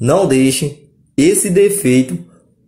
Não deixe esse defeito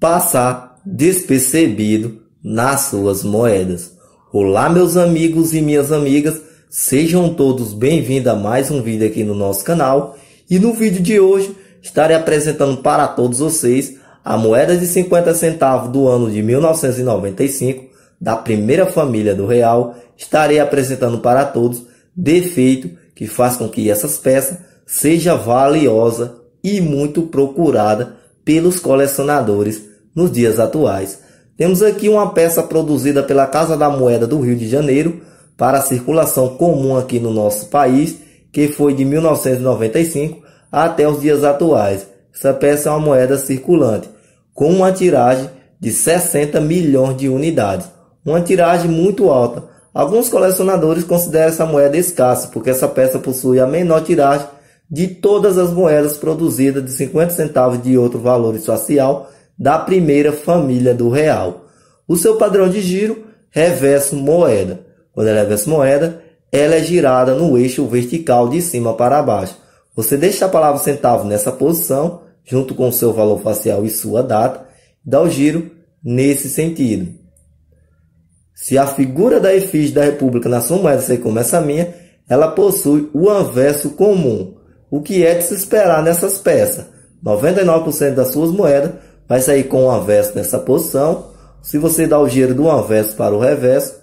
passar despercebido nas suas moedas. Olá, meus amigos e minhas amigas, sejam todos bem-vindos a mais um vídeo aqui no nosso canal. E no vídeo de hoje estarei apresentando para todos vocês a moeda de 50 centavos do ano de 1995 da primeira família do real. Estarei apresentando para todos defeito que faz com que essas peças seja valiosa e muito procurada pelos colecionadores nos dias atuais. Temos aqui uma peça produzida pela Casa da Moeda do Rio de Janeiro para circulação comum aqui no nosso país, que foi de 1995 até os dias atuais. Essa peça é uma moeda circulante, com uma tiragem de 60 milhões de unidades. Uma tiragem muito alta. Alguns colecionadores consideram essa moeda escassa, porque essa peça possui a menor tiragem de todas as moedas produzidas de 50 centavos de outro valor social da primeira família do real. O seu padrão de giro, reverso moeda. Quando ela é reverso moeda, ela é girada no eixo vertical de cima para baixo. Você deixa a palavra centavo nessa posição, junto com o seu valor facial e sua data, e dá o giro nesse sentido. Se a figura da efígie da República na sua moeda ser como essa minha, ela possui o anverso comum. O que é de se esperar nessas peças? 99% das suas moedas vai sair com o avesso nessa posição. Se você dá o giro do avesso para o reverso,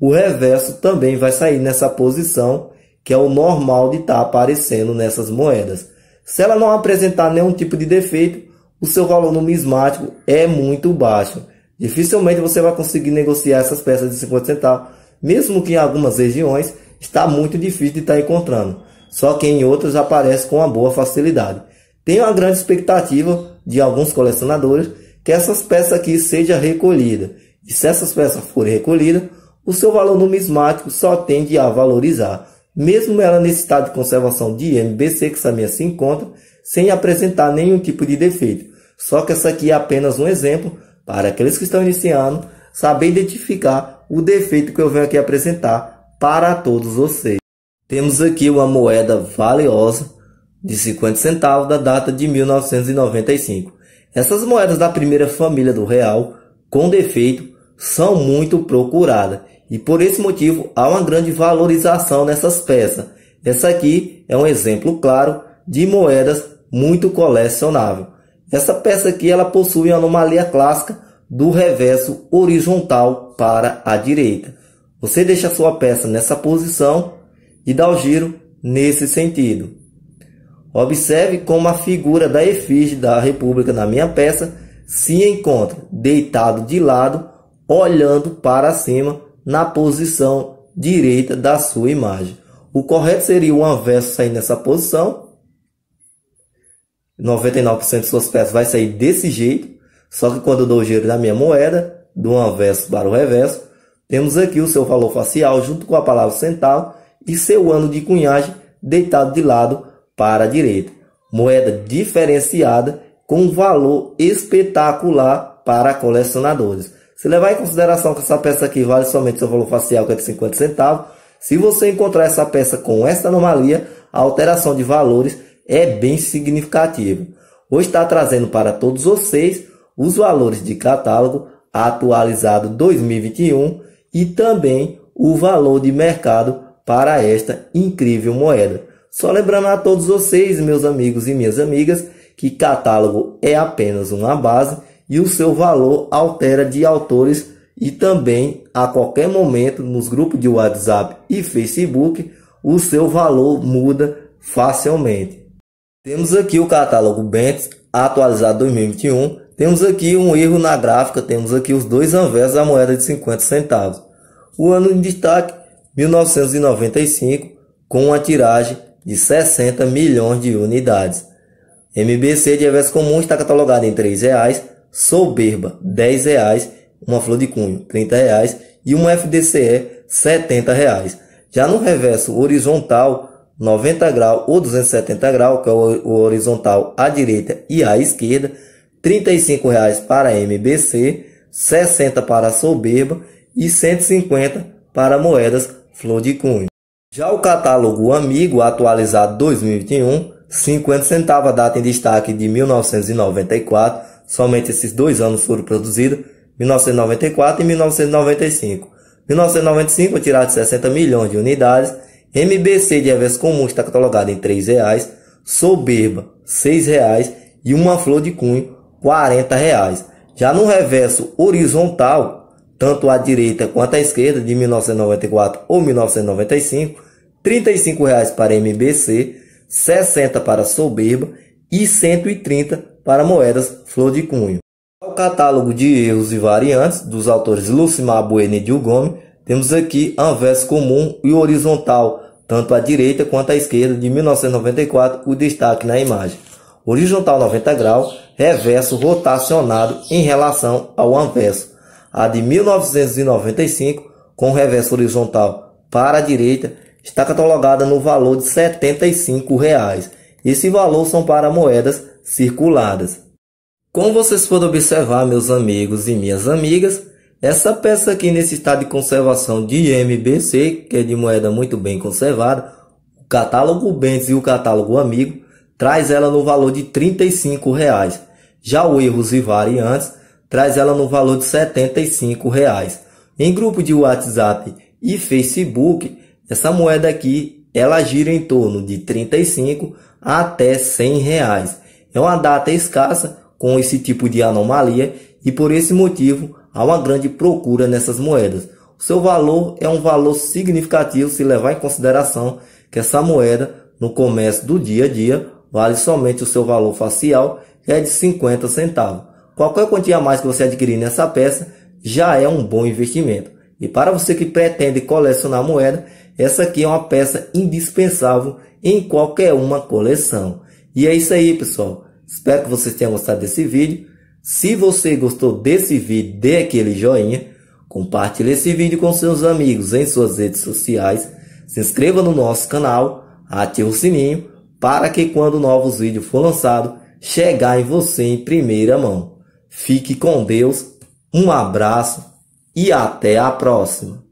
o reverso também vai sair nessa posição, que é o normal de estar tá aparecendo nessas moedas. Se ela não apresentar nenhum tipo de defeito, o seu valor numismático é muito baixo. Dificilmente você vai conseguir negociar essas peças de 50 centavos, mesmo que em algumas regiões está muito difícil de estar tá encontrando. Só que em outras aparece com uma boa facilidade. Tenho uma grande expectativa de alguns colecionadores que essas peças aqui sejam recolhidas. E se essas peças forem recolhidas, o seu valor numismático só tende a valorizar, mesmo ela nesse estado de conservação de MBC, que essa minha se encontra, sem apresentar nenhum tipo de defeito. Só que essa aqui é apenas um exemplo para aqueles que estão iniciando saber identificar o defeito que eu venho aqui apresentar para todos vocês. Temos aqui uma moeda valiosa de 50 centavos da data de 1995. Essas moedas da primeira família do real, com defeito, são muito procuradas e por esse motivo há uma grande valorização nessas peças. Essa aqui é um exemplo claro de moedas muito colecionável. Essa peça aqui ela possui a anomalia clássica do reverso horizontal para a direita. Você deixa sua peça nessa posição e dá o giro nesse sentido. Observe como a figura da efígie da República na minha peça se encontra deitado de lado, olhando para cima na posição direita da sua imagem. O correto seria o anverso sair nessa posição. 99% de suas peças vai sair desse jeito. Só que quando eu dou o giro da minha moeda, do anverso para o reverso, temos aqui o seu valor facial junto com a palavra centavo e seu ano de cunhagem deitado de lado para a direita. Moeda diferenciada com valor espetacular para colecionadores. Se levar em consideração que essa peça aqui vale somente seu valor facial, que é de 50 centavos, se você encontrar essa peça com essa anomalia, a alteração de valores é bem significativa. Hoje está trazendo para todos vocês os valores de catálogo atualizado 2021 e também o valor de mercado para esta incrível moeda. Só lembrando a todos vocês, meus amigos e minhas amigas, que catálogo é apenas uma base e o seu valor altera de autores e também a qualquer momento nos grupos de WhatsApp e Facebook o seu valor muda facilmente. Temos aqui o catálogo Bentes atualizado 2021. Temos aqui um erro na gráfica, temos aqui os dois anversos da moeda de 50 centavos. O ano de destaque 1995 com uma tiragem de 60 milhões de unidades. MBC de reverso comum está catalogado em R$ reais, soberba R$ reais, uma flor de cunho R$ reais e uma FDCE R$ reais. Já no reverso horizontal 90 graus ou 270 graus, que é o horizontal à direita e à esquerda, R$ reais para MBC, 60 para soberba e 150 para moedas flor de cunho. Já o catálogo Amigo atualizado 2021 50 centavos, data em destaque de 1994, somente esses dois anos foram produzidos, 1994 e 1995. 1995 tirado de 60 milhões de unidades, MBC de reverso comum está catalogado em R$ 3,00, soberba R$ 6,00 e uma flor de cunho R$ 40,00. Já no reverso horizontal, tanto à direita quanto à esquerda, de 1994 ou 1995, R$ 35,00 para MBC, 60 para soberba e 130 para moedas flor de cunho. O catálogo de erros e variantes dos autores Lucimar Bueno e Dil Gomes, temos aqui anverso comum e horizontal, tanto à direita quanto à esquerda, de 1994, o destaque na imagem. Horizontal 90 graus, reverso rotacionado em relação ao anverso. A de 1995, com reverso horizontal para a direita, está catalogada no valor de 75 reais. Esse valor são para moedas circuladas. Como vocês podem observar, meus amigos e minhas amigas, essa peça aqui nesse estado de conservação de MBC, que é de moeda muito bem conservada, o catálogo Bentes e o catálogo Amigo, traz ela no valor de 35 reais. Já o Erros e Variantes traz ela no valor de 75 reais. Em grupo de WhatsApp e Facebook, essa moeda aqui, ela gira em torno de 35 até 100 reais. É uma data escassa com esse tipo de anomalia e por esse motivo há uma grande procura nessas moedas. O seu valor é um valor significativo se levar em consideração que essa moeda no comércio do dia a dia vale somente o seu valor facial, que é de 50 centavos. Qualquer quantia a mais que você adquirir nessa peça já é um bom investimento. E para você que pretende colecionar moeda, essa aqui é uma peça indispensável em qualquer uma coleção. E é isso aí, pessoal. Espero que vocês tenham gostado desse vídeo. Se você gostou desse vídeo, dê aquele joinha. Compartilhe esse vídeo com seus amigos em suas redes sociais. Se inscreva no nosso canal, ative o sininho para que quando novos vídeos for lançado, chegar em você em primeira mão. Fique com Deus, um abraço e até a próxima.